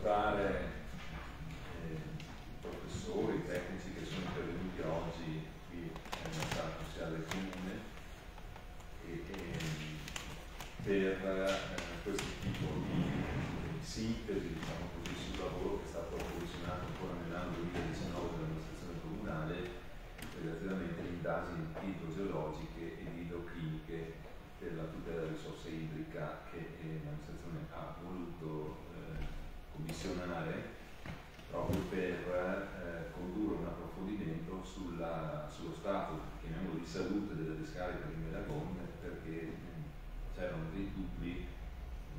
ascoltare eh, professori, tecnici che sono intervenuti oggi qui nella sala sociale comune e, e, per eh, questo tipo di sintesi diciamo così, sul lavoro che è stato posizionato ancora nell'anno 2019 dall'amministrazione comunale relativamente alle indagini idrogeologiche ed idrocliniche per la tutela della risorsa idrica che eh, l'amministrazione ha voluto eh, commissionare proprio per eh, condurre un approfondimento sulla, sullo stato, chiamiamolo di salute della discarica di Melagon perché c'erano dei dubbi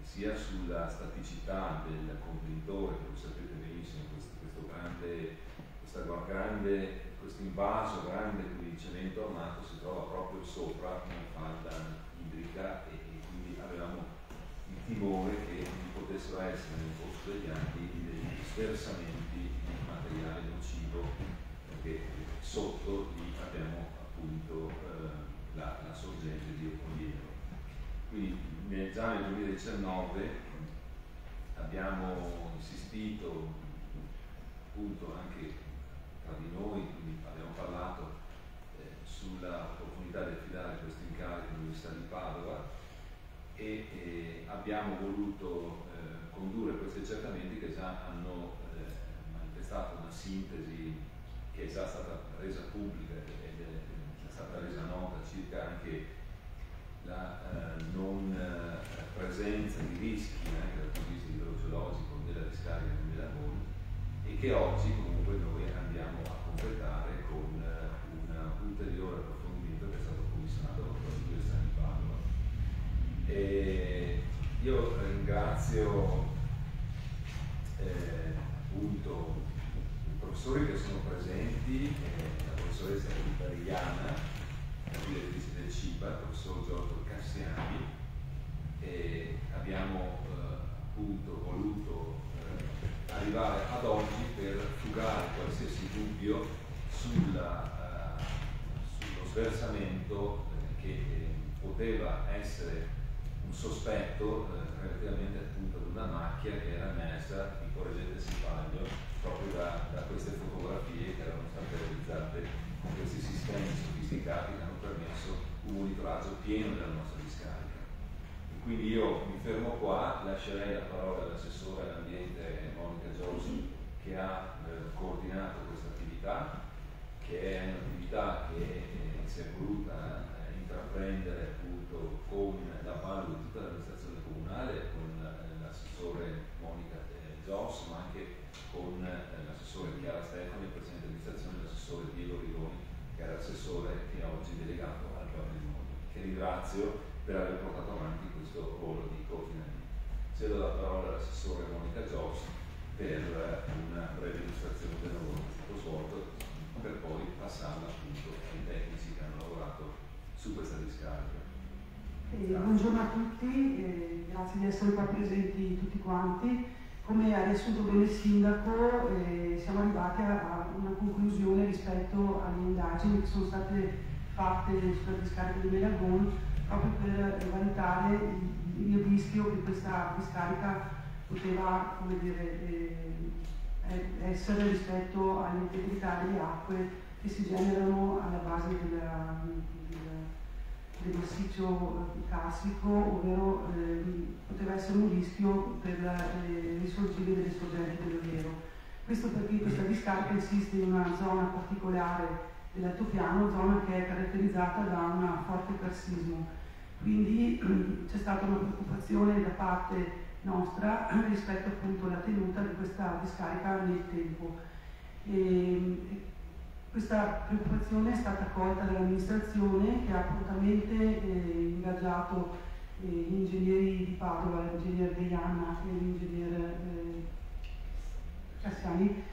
sia sulla staticità del contenitore, lo sapete benissimo, questo, questo grande, grande, invaso grande di cemento armato si trova proprio sopra una falda idrica e, e, quindi avevamo timore che potessero essere nel corso degli anni degli sversamenti di materiale nocivo perché sotto lì abbiamo appunto eh, la, la, sorgente di Opoliero. Quindi già nel 2019 abbiamo insistito appunto anche tra di noi, quindi abbiamo parlato sulla opportunità di affidare questo incarico all'Università di Padova e eh, abbiamo voluto eh, condurre questi accertamenti che già hanno eh, manifestato una sintesi che è già stata resa pubblica ed è, è stata resa nota circa anche la eh, non eh, presenza di rischi anche dal punto di vista idrogeologico della discarica di Milano e che oggi comunque noi andiamo a completare con ulteriore approfondimento che è stato commissionato dall'Università di Padova. E io ringrazio eh, appunto i professori che sono presenti, eh, la professoressa Italiana, la direttrice del CIPA, il professor Giorgio Cassiani, e abbiamo eh, appunto voluto eh, arrivare ad oggi per fugare qualsiasi dubbio sulla sversamento eh, che eh, poteva essere un sospetto eh, relativamente appunto ad una macchia che era emersa, vi correggete se sbaglio, proprio da, da, queste fotografie che erano state realizzate con questi sistemi sofisticati che hanno permesso un monitoraggio pieno della nostra discarica. E quindi io mi fermo qua, lascerei la parola all'assessore all'ambiente Monica Giorgi che ha eh, coordinato questa attività, che è un'attività che eh, si è voluta eh, intraprendere appunto con la di tutta l'amministrazione comunale, con eh, l'assessore Monica eh, Gios, ma anche con eh, l'assessore Chiara Stefani, presidente di amministrazione, l'assessore Diego Rigoni, che era l'assessore e oggi delegato al patrimonio, che ringrazio per aver portato avanti questo ruolo di coordinamento. Cedo la parola all'assessore Monica Gios per una breve illustrazione del lavoro che è stato svolto per poi passarla appunto ai tecnici che hanno lavorato su questa discarica. Eh, buongiorno a tutti, eh, grazie di essere qua presenti tutti quanti. Come ha riassunto bene il sindaco, eh, siamo arrivati a, una conclusione rispetto alle indagini che sono state fatte sulla discarica di Melagon proprio per valutare il, il rischio che questa discarica poteva dire, eh, essere rispetto all'integrità delle acque che si generano alla base della, del, dell'ossicio classico, ovvero eh, poteva essere un rischio per il risorgire delle sorgenti dell'Overo. Questo perché questa discarica esiste in una zona particolare dell'altopiano, zona che è caratterizzata da un forte persismo. Quindi c'è stata una preoccupazione da parte nostra rispetto appunto alla tenuta di questa discarica nel tempo. E questa preoccupazione è stata accolta dall'amministrazione che ha prontamente eh, ingaggiato eh, gli ingegneri di Padova, l'ingegner Deiana e l'ingegner eh, Cassiani,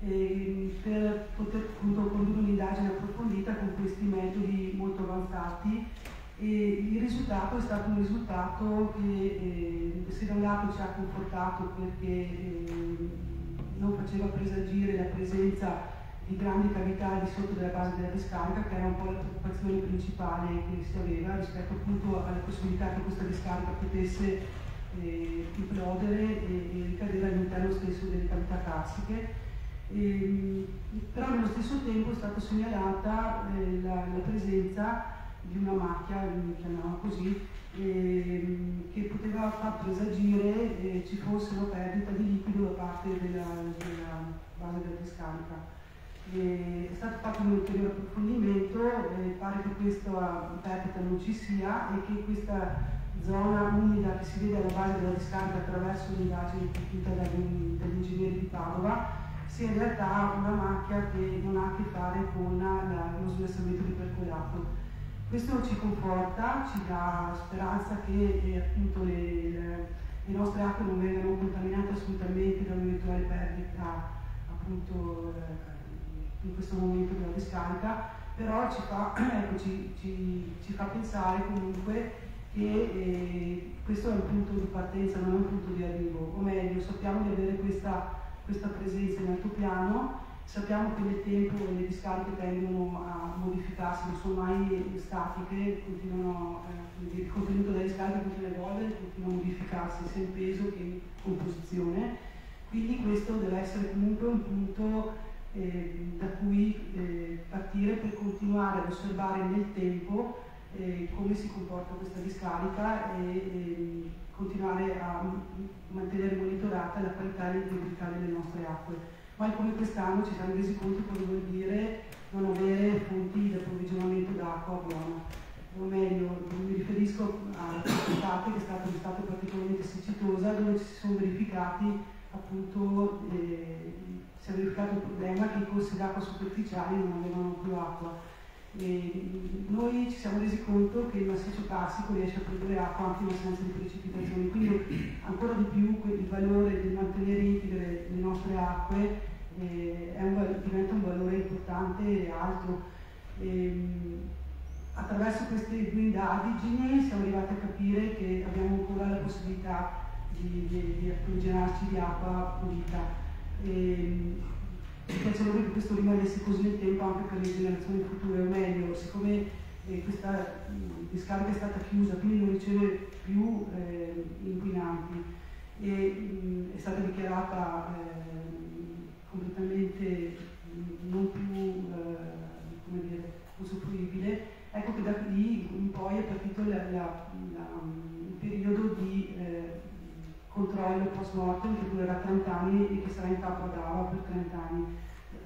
eh, per poter condurre un'indagine approfondita con questi metodi molto avanzati. E il risultato è stato un risultato che eh, se da un lato ci ha confortato perché eh, non faceva presagire la presenza di grandi cavità di sotto della base della discarica, che era un po' la preoccupazione principale che si aveva rispetto appunto alla possibilità che questa discarica potesse eh, implodere e, e ricadere all'interno stesso delle cavità carsiche. E, ehm, però nello stesso tempo è stata segnalata eh, la, la, presenza di una macchia, chiamiamola così, eh, che poteva far presagire eh, ci fosse una perdita di liquido da parte della, della base della discarica. È stato fatto un ulteriore approfondimento, eh, pare che questa perdita non ci sia e che questa zona umida che si vede alla base della discarica attraverso l'indagine compiuta ingegneri di Padova sia in realtà una macchia che non ha a che fare con la, lo sversamento di percolato. Questo ci conforta, ci dà speranza che eh, appunto le, le, le, nostre acque non vengano contaminate assolutamente da un'eventuale perdita appunto eh, in questo momento della discarica, però ci fa, ecco, ci, ci, ci fa pensare comunque che eh, questo è un punto di partenza, non è un punto di arrivo, o meglio, sappiamo di avere questa, questa presenza in altopiano, sappiamo che nel tempo le discariche tendono a modificarsi, non sono mai statiche, eh, il contenuto delle discariche continua a evolvere, continua a modificarsi sia in peso che in composizione, quindi questo deve essere comunque un punto eh, da cui eh, partire per continuare ad osservare nel tempo eh, come si comporta questa discarica e continuare a mantenere monitorata la qualità e l'integrità delle nostre acque. Mai come quest'anno ci siamo resi conto cosa vuol dire non avere fonti di approvvigionamento d'acqua buona. O meglio, mi riferisco a quest'estate che è stata un'estate particolarmente siccitosa dove ci si sono verificati appunto eh, si è verificato il problema che i corsi d'acqua superficiali non avevano più acqua. E noi ci siamo resi conto che il massiccio classico riesce a produrre acqua anche in assenza di precipitazioni, quindi ancora di più il valore di mantenere integre le nostre acque eh, un, diventa un valore importante e alto. E, attraverso queste due indagini siamo arrivati a capire che abbiamo ancora la possibilità di, di, di approvvigionarci di acqua pulita. E, ci piacerebbe che questo rimanesse così nel tempo anche per le generazioni future, o meglio, siccome eh, questa discarica è stata chiusa, quindi non riceve più eh, inquinanti. E mh, è stata dichiarata eh, completamente non più come dire, usufruibile, ecco che da lì in poi è partito la, la, la, il periodo di eh, controllo post mortem che durerà 30 anni e che sarà in capo a Gava per 30 anni.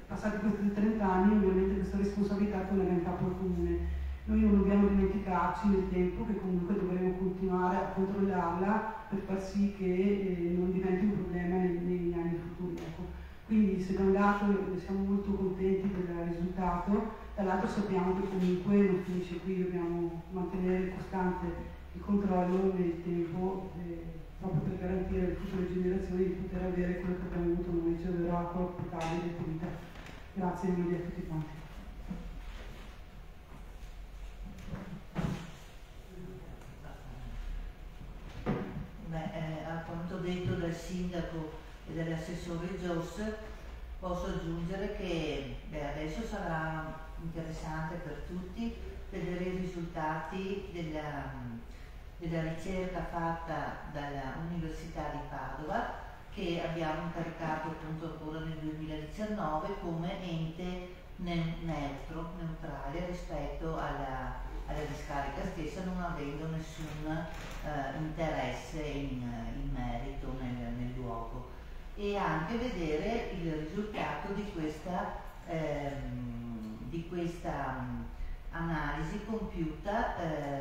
Passati questi 30 anni ovviamente questa responsabilità tornerà in capo al comune. Noi non dobbiamo dimenticarci nel tempo che comunque dovremo continuare a controllarla per far sì che eh, non diventi un problema negli, anni futuri. Ecco. Quindi se da un lato siamo molto contenti del risultato, dall'altro sappiamo che comunque non finisce qui, dobbiamo mantenere costante il controllo nel tempo. Eh, proprio per garantire alle future generazioni di poter avere quello che abbiamo avuto noi, cioè avere acqua potabile e pulita. Grazie mille a tutti quanti. Beh, eh, a quanto detto dal sindaco e dall'assessore Gios, posso aggiungere che beh, adesso sarà interessante per tutti vedere i risultati della della ricerca fatta dall'Università di Padova che abbiamo incaricato appunto ancora nel 2019 come ente neutro, neutrale rispetto alla, alla, discarica stessa non avendo nessun eh, interesse in, in, merito nel, nel, luogo. E anche vedere il risultato di questa, ehm, di questa analisi compiuta eh,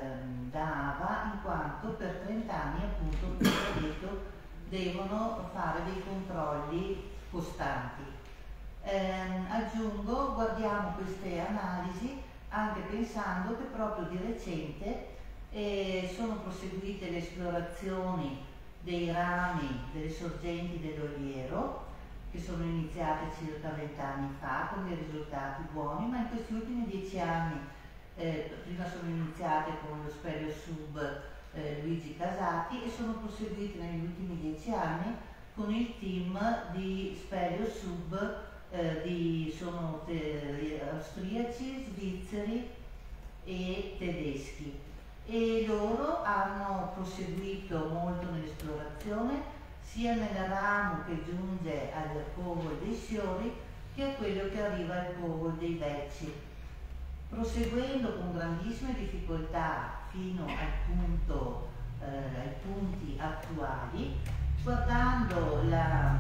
da AVA in quanto per 30 anni appunto come detto devono fare dei controlli costanti. Eh, aggiungo, guardiamo queste analisi anche pensando che proprio di recente eh, sono proseguite le esplorazioni dei rami delle sorgenti dell'Oliero che sono iniziate circa 20 anni fa con dei risultati buoni, ma in questi ultimi 10 anni eh, prima sono iniziate con lo Sperio Sub eh, Luigi Casati e sono proseguite negli ultimi dieci anni con il team di Sperio Sub eh, di, sono te, austriaci, svizzeri e tedeschi. E loro hanno proseguito molto nell'esplorazione sia nel ramo che giunge al covo dei fiori che a quello che arriva al covo dei becci, proseguendo con grandissime difficoltà fino punto, eh, ai punti attuali, guardando la,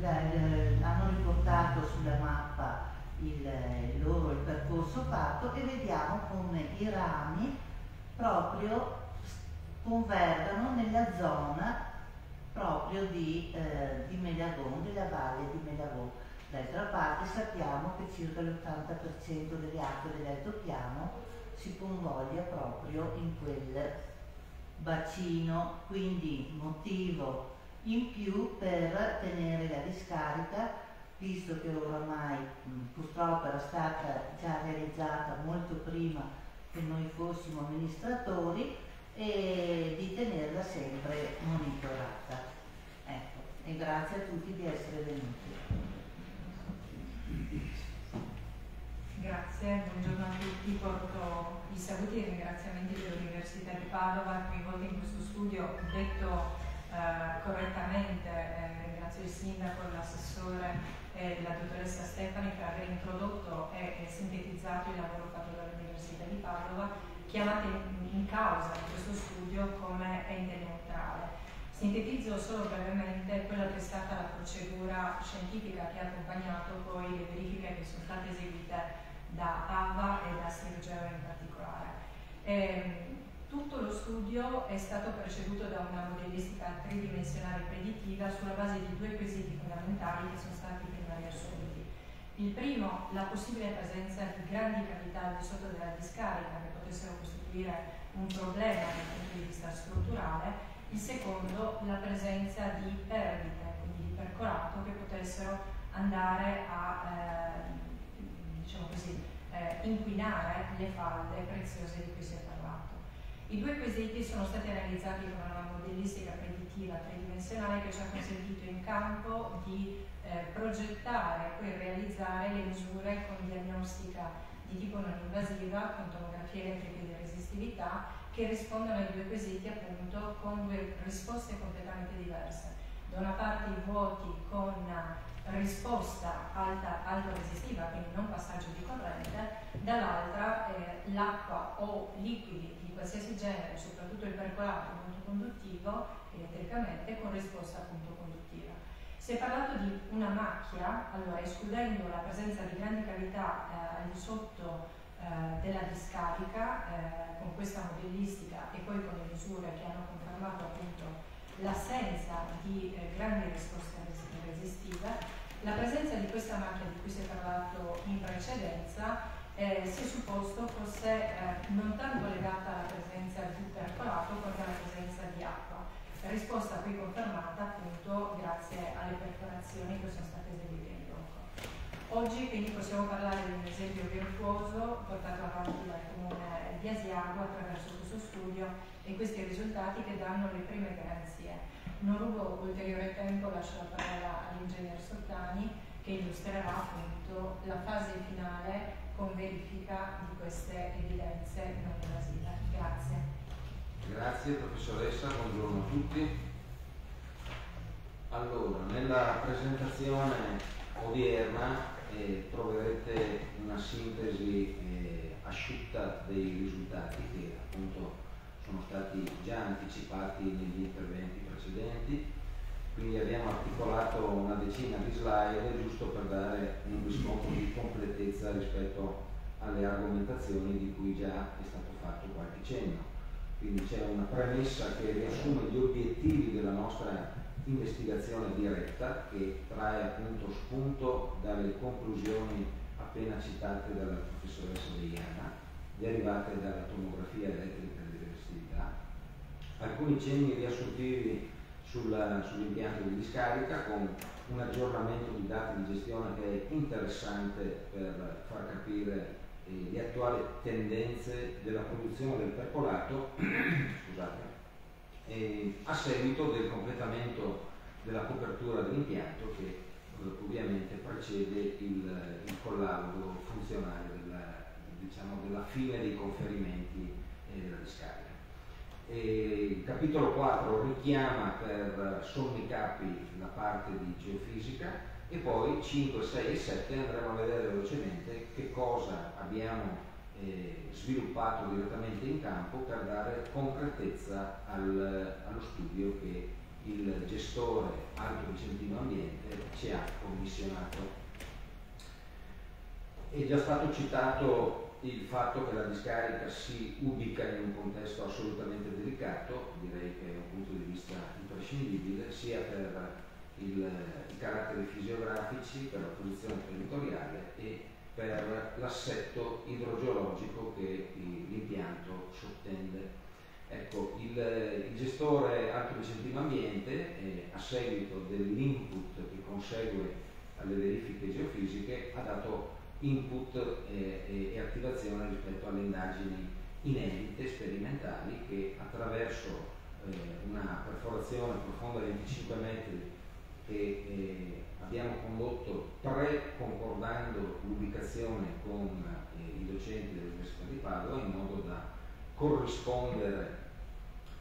la, la, hanno riportato sulla mappa il loro il percorso fatto e vediamo come i rami proprio convergano nella zona proprio di, eh, di Melagon, della valle di Melagon. D'altra parte sappiamo che circa l'80% delle acque dell'altopiano si convoglia proprio in quel bacino, quindi motivo in più per tenere la discarica visto che oramai mh, purtroppo era stata già realizzata molto prima che noi fossimo amministratori e di tenerla sempre monitorata. Ecco, e grazie a tutti di essere venuti. Grazie, buongiorno a tutti, porto i saluti e i ringraziamenti dell'Università di Padova coinvolta in questo studio, detto eh, correttamente, eh, ringrazio il sindaco, l'assessore e la dottoressa Stefani per aver introdotto e, e sintetizzato il lavoro fatto dall'Università di Padova, chiamate in causa in questo studio come ente neutrale. Sintetizzo solo brevemente quella che è stata la procedura scientifica che ha accompagnato poi le verifiche che sono state eseguite da AVA e da Sirgeo in particolare. E, ehm, tutto lo studio è stato preceduto da una modellistica tridimensionale predittiva sulla base di due quesiti fondamentali che sono stati prima riassunti. Il primo, la possibile presenza di grandi cavità al di sotto della discarica che potessero costituire un problema dal punto di vista strutturale. Il secondo, la presenza di perdite, quindi di percolato, che potessero andare a eh, diciamo così, eh, inquinare le falde preziose di cui si è parlato. I due quesiti sono stati realizzati con una modellistica predittiva tridimensionale che ci ha consentito in campo di eh, progettare e poi realizzare le misure con diagnostica di tipo non invasiva, con tomografia elettrica di resistività, che rispondono ai due quesiti appunto con due risposte completamente diverse. Da una parte i vuoti con risposta alta, alto resistiva, quindi non passaggio di corrente, dall'altra eh, l'acqua o liquidi di qualsiasi genere, soprattutto il percolato molto conduttivo, elettricamente, con risposta appunto conduttiva. Si è parlato di una macchia, allora escludendo la presenza di grandi cavità eh, al di sotto eh, della discarica, eh, con questa modellistica e poi con le misure che hanno confermato appunto l'assenza di eh, grandi risposte resistive, la presenza di questa macchia di cui si è parlato in precedenza eh, si è supposto fosse eh, non tanto legata alla presenza di percolato quanto alla presenza di acqua. Risposta qui confermata appunto grazie alle perforazioni che sono state eseguite in loco. Oggi quindi possiamo parlare di un esempio virtuoso portato avanti dal comune di Asiago attraverso questo studio e questi risultati che danno le prime garanzie non rubo ulteriore tempo, lascio la parola all'ingegner Sottani che illustrerà appunto la fase finale con verifica di queste evidenze non invasive. Grazie. Grazie professoressa, buongiorno a tutti. Allora, nella presentazione odierna eh, troverete una sintesi eh, asciutta dei risultati che appunto sono stati già anticipati negli interventi precedenti, quindi abbiamo articolato una decina di slide giusto per dare un riscontro di completezza rispetto alle argomentazioni di cui già è stato fatto qualche cenno. Quindi c'è una premessa che riassume gli obiettivi della nostra investigazione diretta che trae appunto spunto dalle conclusioni appena citate dalla professoressa Deiana, derivate dalla tomografia elettrica di resistività. Alcuni cenni riassuntivi sulla, sull'impianto di discarica con un aggiornamento di dati di gestione che è interessante per far capire eh, le attuali tendenze della produzione del percolato scusate, eh, a seguito del completamento della copertura dell'impianto che eh, ovviamente precede il, il collaudo funzionale della, diciamo, della fine dei conferimenti eh, della discarica. Il capitolo 4 richiama per sommi capi la parte di geofisica e poi 5, 6 e 7 andremo a vedere velocemente che cosa abbiamo eh, sviluppato direttamente in campo per dare concretezza al, allo studio che il gestore Alto Vicentino Ambiente ci ha commissionato. È già stato citato il fatto che la discarica si ubica in un contesto assolutamente delicato, direi che è un punto di vista imprescindibile, sia per il, i caratteri fisiografici, per la posizione territoriale e per l'assetto idrogeologico che l'impianto sottende. Ecco, il, il gestore Alto Vicentino Ambiente, eh, a seguito dell'input che consegue alle verifiche geofisiche, ha dato input e, e, e attivazione rispetto alle indagini inedite, sperimentali, che attraverso eh, una perforazione profonda di 25 metri che eh, abbiamo condotto pre-concordando l'ubicazione con eh, i docenti dell'Università di Padova in modo da corrispondere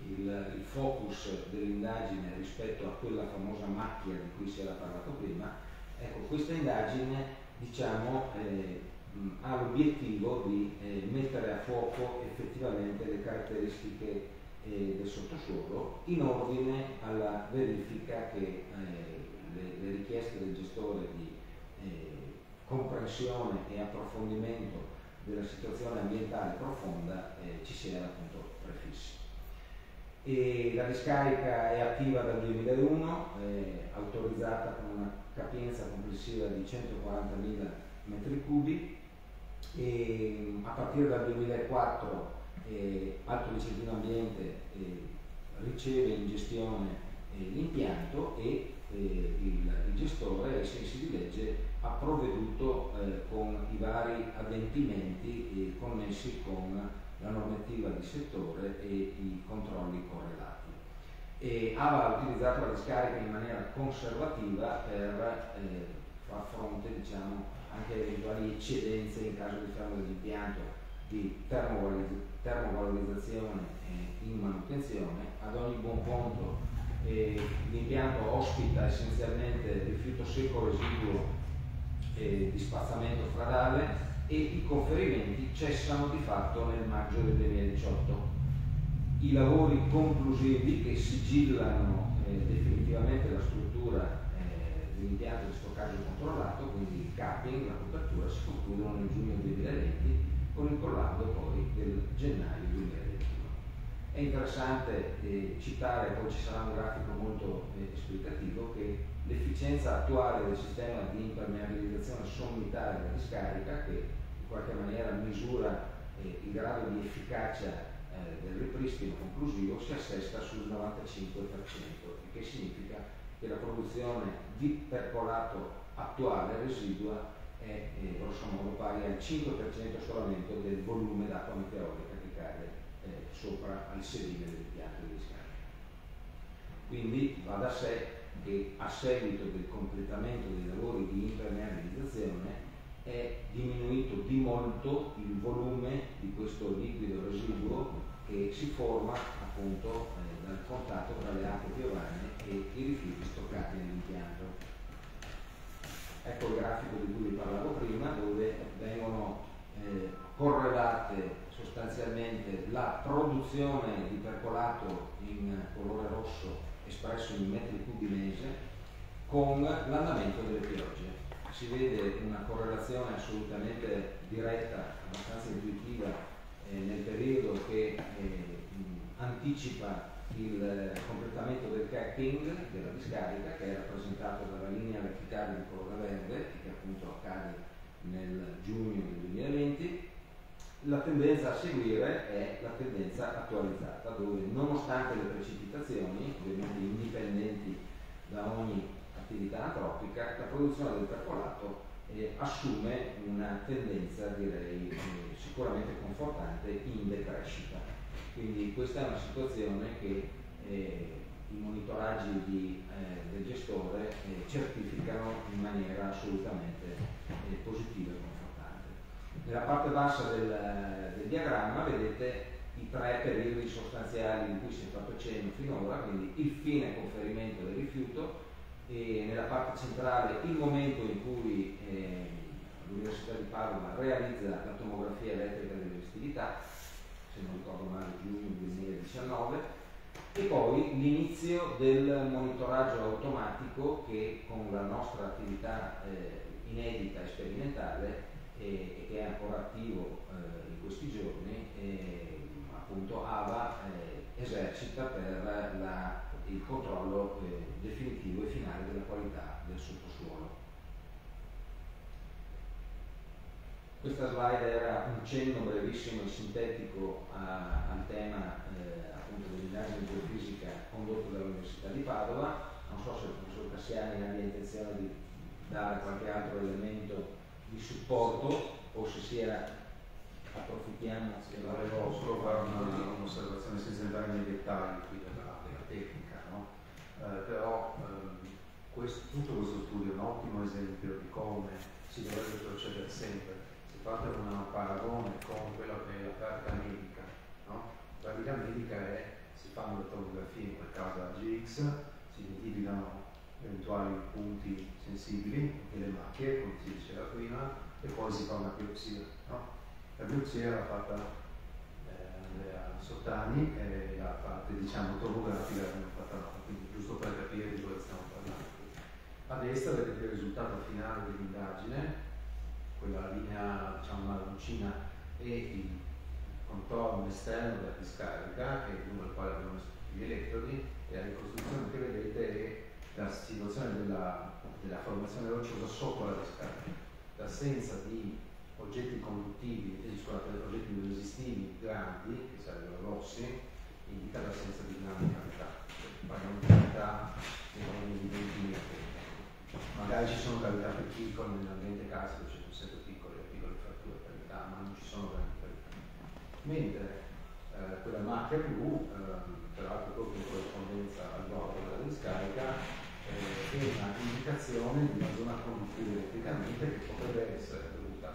il, il focus dell'indagine rispetto a quella famosa macchia di cui si era parlato prima. Ecco, questa indagine diciamo, eh, ha l'obiettivo di eh, mettere a fuoco effettivamente le caratteristiche eh, del sottosuolo in ordine alla verifica che eh, le, le, richieste del gestore di eh, comprensione e approfondimento della situazione ambientale profonda eh, ci siano appunto prefissi. E la discarica è attiva dal 2001, è autorizzata con una capienza complessiva di 140.000 metri cubi. E a partire dal 2004 eh, Alto Vicentino Ambiente eh, riceve in gestione eh, l'impianto e eh, il, il, gestore ai sensi di legge ha provveduto eh, con i vari adempimenti eh, connessi con la normativa di settore e i controlli correlati e aveva utilizzato la discarica in maniera conservativa per eh, far fronte diciamo, anche a eventuali eccedenze in caso di fermo dell'impianto di termovalorizzazione e in manutenzione. Ad ogni buon conto eh, l'impianto ospita essenzialmente rifiuto secco residuo eh, di spazzamento stradale e i conferimenti cessano di fatto nel maggio del 2018 i lavori conclusivi che sigillano eh, definitivamente la struttura eh, dell'impianto di stoccaggio controllato, quindi il capping, la copertura, si concludono nel giugno 2020 con il collaudo poi del gennaio 2021. È interessante eh, citare, poi ci sarà un grafico molto eh, esplicativo, che l'efficienza attuale del sistema di impermeabilizzazione sommitale della discarica, che in qualche maniera misura eh, il grado di efficacia eh, del ripristino conclusivo si assesta sul 95%, il che significa che la produzione di percolato attuale residua è eh, grosso modo pari al 5% solamente del volume d'acqua meteorica che cade eh, sopra al sedime dell'impianto di scarica. Quindi va da sé che a seguito del completamento dei lavori di impermeabilizzazione è diminuito di molto il volume di questo liquido residuo che si forma appunto eh, dal contatto tra le acque piovane e i rifiuti stoccati nell'impianto. Ecco il grafico di cui vi parlavo prima, dove vengono eh, correlate sostanzialmente la produzione di percolato in colore rosso espresso in metri cubi mese con l'andamento delle piogge. Si vede una correlazione assolutamente diretta, abbastanza intuitiva eh, nel periodo che eh, anticipa il completamento del capping della discarica che è rappresentato dalla linea verticale di colore verde che appunto accade nel giugno del 2020 la tendenza a seguire è la tendenza attualizzata dove nonostante le precipitazioni ovviamente indipendenti da ogni attività antropica la produzione del percolato eh, assume una tendenza direi eh, sicuramente confortante in decrescita. Quindi questa è una situazione che eh, i monitoraggi di, eh, del gestore eh, certificano in maniera assolutamente eh, positiva e confortante. Nella parte bassa del, del diagramma vedete i tre periodi sostanziali di cui si è fatto cenno finora, quindi il fine conferimento del rifiuto e nella parte centrale il momento in cui eh, l'Università di Padova realizza la tomografia elettrica delle festività, se non ricordo male giugno 2019, e poi l'inizio del monitoraggio automatico che con la nostra attività eh, inedita e sperimentale e, che è ancora attivo eh, in questi giorni, eh, appunto AVA eh, esercita per la, il controllo eh, definitivo e finale della qualità del sottosuolo. Questa slide era un cenno brevissimo e sintetico a, al tema eh, appunto dell'indagine geofisica condotto dall'Università di Padova. Non so se il professor Cassiani abbia intenzione di dare qualche altro elemento di supporto o se sia approfittiamo. Sì, volevo solo fare un'osservazione senza entrare nei dettagli qui della, della tecnica, no? eh, però ehm, questo, tutto questo studio è un ottimo esempio di come si dovrebbe procedere sempre. Si fate un paragone con quello che è la pratica medica, no? La pratica medica è si fanno le tomografie, in quel caso a GX, si identificano eventuali punti sensibili, e le macchie, come si diceva prima, e poi si fa una biopsia. No? La biopsia era fatta eh, a Sottani e la parte diciamo tomografica l'abbiamo fatta noi, quindi giusto per capire di cosa stiamo parlando. A destra vedete il risultato finale dell'indagine, quella linea diciamo marroncina e il contorno esterno della discarica, che è il numero al quale abbiamo messo gli elettrodi, e la ricostruzione che vedete è la situazione della, della formazione rocciosa sopra la discarica. L'assenza di oggetti conduttivi, eh, scusate, oggetti non resistivi grandi, che sarebbero rossi, indica l'assenza di cavità. Parliamo di cavità che non evidenti magari ci sono cavità più piccole nell'ambiente carcere, c'è sempre piccole, piccole fratture cavità, ma non ci sono grandi cavità. Mentre eh, quella macchia blu, eh, peraltro proprio in corrispondenza al bordo della discarica, eh, è una indicazione di una zona conduttiva elettricamente che potrebbe essere dovuta,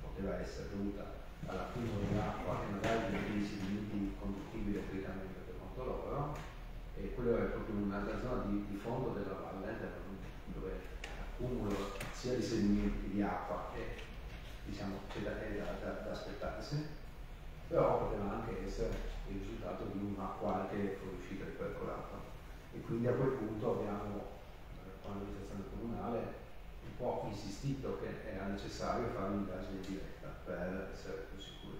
poteva essere dovuta all'accumulo di acqua che magari viene sedimenti conduttivi elettricamente per conto loro e quello è proprio una zona di, di fondo della valle dove accumulo sia di sedimenti di acqua che diciamo c'è da, da, da, da aspettarsi però poteva anche essere il risultato di una qualche fuoriuscita ripercolata e quindi a quel punto abbiamo eh, con l'amministrazione comunale un po' insistito che era necessario fare un'indagine diretta per essere più sicuri.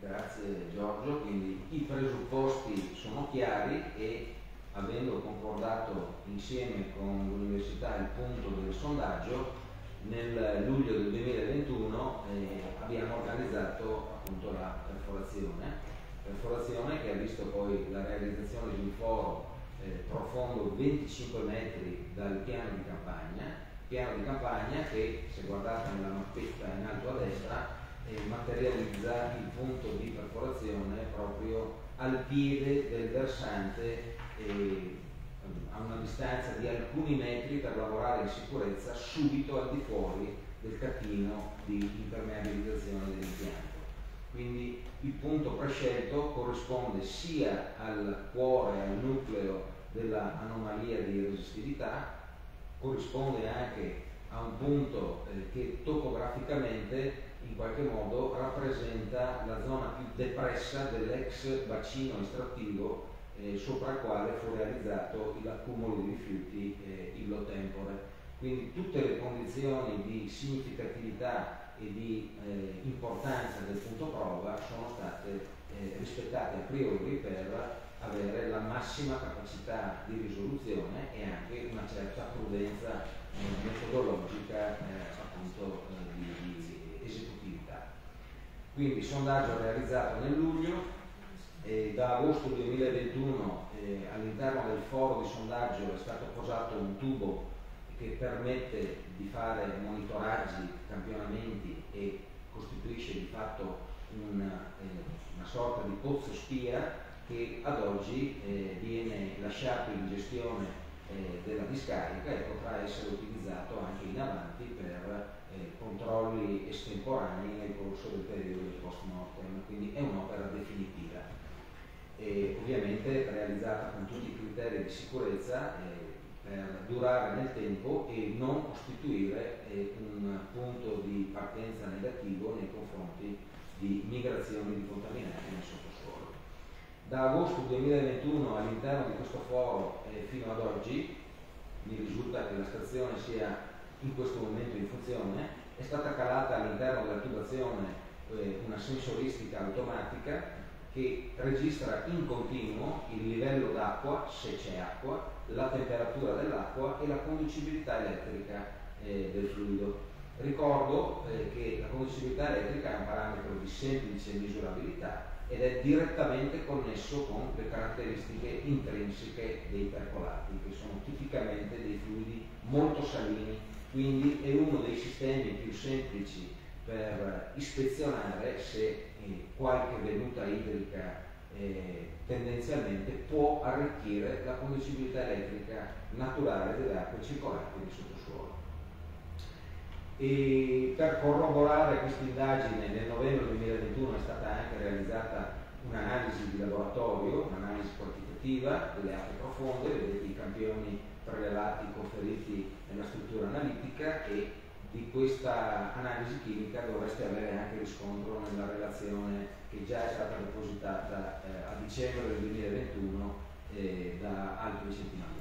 Grazie Giorgio, quindi i presupposti sono chiari e avendo concordato insieme con l'università il punto del sondaggio, nel luglio del 2021 eh, abbiamo organizzato appunto la perforazione perforazione che ha visto poi la realizzazione di un foro eh, profondo 25 metri dal piano di campagna, piano di campagna che se guardate nella mappetta in alto a destra eh, materializza il punto di perforazione proprio al piede del versante eh, a una distanza di alcuni metri per lavorare in sicurezza subito al di fuori del catino di impermeabilizzazione dell'impianto. Quindi il punto prescelto corrisponde sia al cuore, al nucleo dell'anomalia di resistività, corrisponde anche a un punto eh, che topograficamente in qualche modo rappresenta la zona più depressa dell'ex bacino estrattivo eh, sopra il quale fu realizzato l'accumulo di rifiuti eh, illo tempore. Quindi tutte le condizioni di significatività e di eh, importanza del punto prova sono state eh, rispettate a priori per avere la massima capacità di risoluzione e anche una certa prudenza eh, metodologica eh, appunto eh, di, esecutività. Quindi sondaggio realizzato nel luglio, da agosto 2021 eh, all'interno del foro di sondaggio è stato posato un tubo che permette di fare monitoraggi, campionamenti e costituisce di fatto una, eh, una sorta di pozzo spia che ad oggi eh, viene lasciato in gestione eh, della discarica e potrà essere utilizzato anche in avanti per eh, controlli estemporanei nel corso del periodo del post mortem, quindi è un'opera definitiva. E ovviamente realizzata con tutti i criteri di sicurezza eh, per durare nel tempo e non costituire eh, un punto di partenza negativo nei confronti di migrazioni di contaminati nel sottosuolo. Da agosto 2021 all'interno di questo foro eh, fino ad oggi mi risulta che la stazione sia in questo momento in funzione, è stata calata all'interno della tubazione eh, una sensoristica automatica che registra in continuo il livello d'acqua, se c'è acqua, la temperatura dell'acqua e la conducibilità elettrica eh, del fluido. Ricordo eh, che la conducibilità elettrica è un parametro di semplice misurabilità ed è direttamente connesso con le caratteristiche intrinseche dei percolati, che sono tipicamente dei fluidi molto salini quindi è uno dei sistemi più semplici per ispezionare se eh, qualche venuta idrica eh, tendenzialmente può arricchire la conducibilità elettrica naturale delle acque circolanti di sottosuolo. E per corroborare questa indagine nel novembre 2021 è stata anche realizzata un'analisi di laboratorio, un'analisi quantitativa delle acque profonde, vedete i campioni prelevati conferiti nella struttura analitica e di questa analisi chimica dovreste avere anche riscontro nella relazione che già è stata depositata eh, a dicembre del 2021 eh, da altri settimane.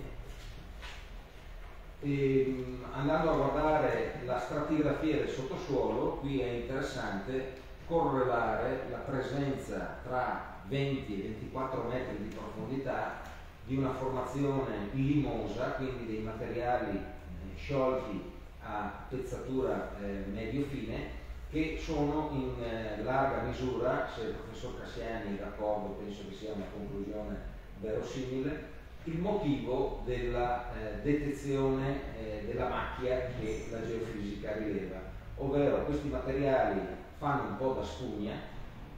E, andando a guardare la stratigrafia del sottosuolo, qui è interessante correlare la presenza tra 20 e 24 metri di profondità di una formazione limosa, quindi dei materiali eh, sciolti a pezzatura eh, medio-fine, che sono in eh, larga misura, se il professor Cassiani è d'accordo, penso che sia una conclusione verosimile, il motivo della eh, detezione eh, della macchia che la geofisica rileva, ovvero questi materiali fanno un po' da spugna,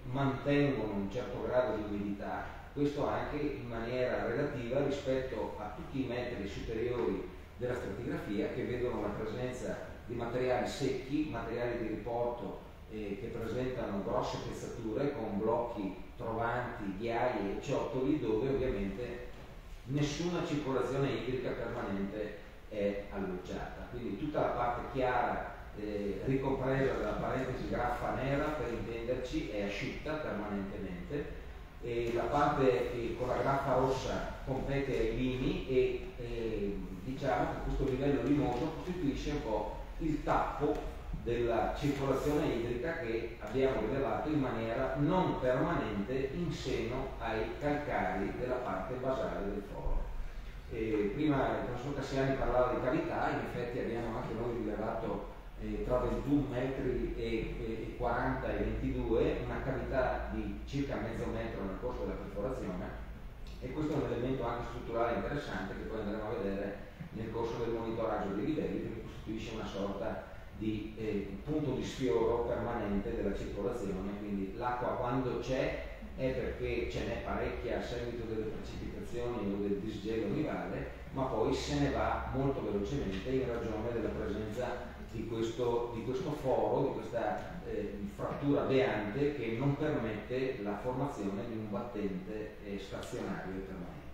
mantengono un certo grado di umidità questo anche in maniera relativa rispetto a tutti i metri superiori della stratigrafia che vedono la presenza di materiali secchi, materiali di riporto eh, che presentano grosse pezzature con blocchi trovanti, ghiaie e ciottoli dove ovviamente nessuna circolazione idrica permanente è alloggiata. Quindi tutta la parte chiara eh, ricompresa dalla parentesi graffa nera per intenderci è asciutta permanentemente e la parte che con la graffa rossa compete ai vini e eh, diciamo che questo livello limoso costituisce un po' il tappo della circolazione idrica che abbiamo rilevato in maniera non permanente in seno ai calcari della parte basale del foro. E prima il professor Cassiani parlava di cavità, in effetti abbiamo anche noi rilevato eh, tra 21 metri e, e, 40 e 22, una cavità di circa mezzo metro nel corso della perforazione e questo è un elemento anche strutturale interessante che poi andremo a vedere nel corso del monitoraggio dei livelli perché costituisce una sorta di eh, punto di sfioro permanente della circolazione, quindi l'acqua quando c'è è perché ce n'è parecchia a seguito delle precipitazioni o del disgelo nivale, ma poi se ne va molto velocemente in ragione della presenza di questo, di questo foro, di questa eh, frattura beante che non permette la formazione di un battente eh, stazionario e permanente.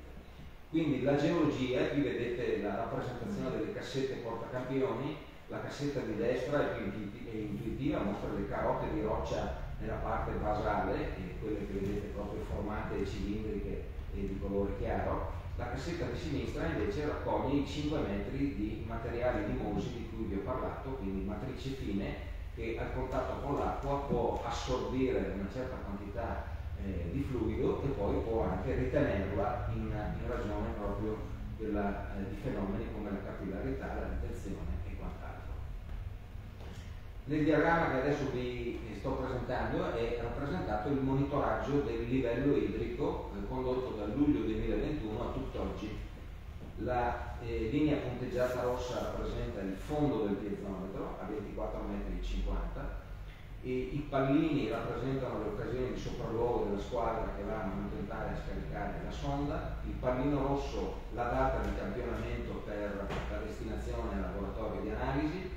Quindi la geologia, qui vedete la rappresentazione delle cassette portacampioni, la cassetta di destra è più intuitiva, mostra le carote di roccia nella parte basale, quelle che vedete proprio formate cilindriche e di colore chiaro, la cassetta di sinistra invece raccoglie i 5 metri di materiali limosi di cui vi ho parlato, quindi matrice fine che al contatto con l'acqua può assorbire una certa quantità eh, di fluido e poi può anche ritenerla in, in ragione proprio della, eh, di fenomeni come la capillarità, la ritenzione e quant'altro. Nel diagramma che adesso vi sto presentando è rappresentato il monitoraggio del livello idrico eh, condotto dal luglio 2021 a tutt'oggi. La eh, linea punteggiata rossa rappresenta il fondo del piezometro a 24 metri e i pallini rappresentano le occasioni di sopralluogo della squadra che va a tentare a scaricare la sonda, il pallino rosso la data di campionamento per la destinazione al laboratorio di analisi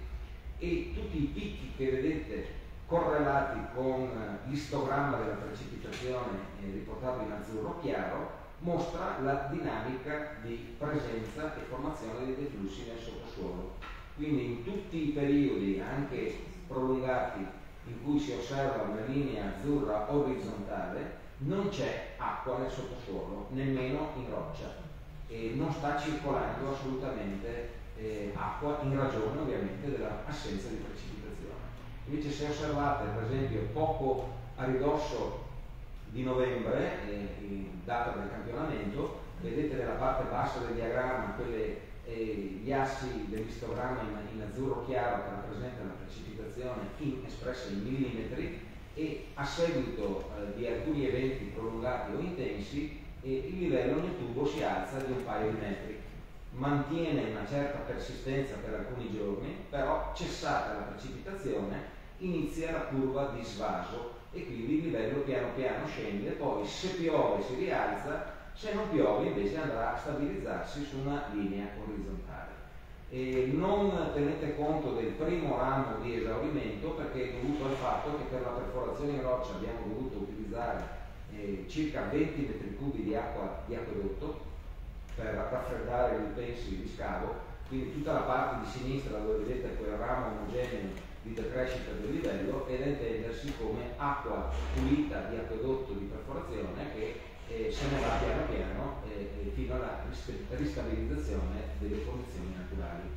e tutti i picchi che vedete correlati con l'istogramma della precipitazione eh, riportato in azzurro chiaro mostra la dinamica di presenza e formazione dei deflussi nel sottosuolo. Quindi in tutti i periodi, anche prolungati in cui si osserva una linea azzurra orizzontale, non c'è acqua nel sottosuolo, nemmeno in roccia, e non sta circolando assolutamente eh, acqua in ragione ovviamente dell'assenza di precipitazione. Invece se osservate per esempio poco a ridosso di novembre, eh, data del campionamento, vedete nella parte bassa del diagramma quelle, gli assi dell'istogramma in, in, azzurro chiaro che rappresentano la precipitazione in, espressa in millimetri e a seguito eh, di alcuni eventi prolungati o intensi il livello nel tubo si alza di un paio di metri. Mantiene una certa persistenza per alcuni giorni, però cessata la precipitazione inizia la curva di svaso e quindi il livello piano piano scende, poi se piove si rialza, se non piove invece andrà a stabilizzarsi su una linea orizzontale. E non tenete conto del primo ramo di esaurimento perché è dovuto al fatto che per la perforazione in roccia abbiamo dovuto utilizzare eh, circa 20 metri cubi di acqua di acquedotto per raffreddare i pensi di scavo, quindi tutta la parte di sinistra dove vedete quel ramo omogeneo di decrescita del livello è da intendersi come acqua pulita di acquedotto di perforazione che eh, se ne va piano piano eh, fino alla ristabilizzazione delle condizioni naturali.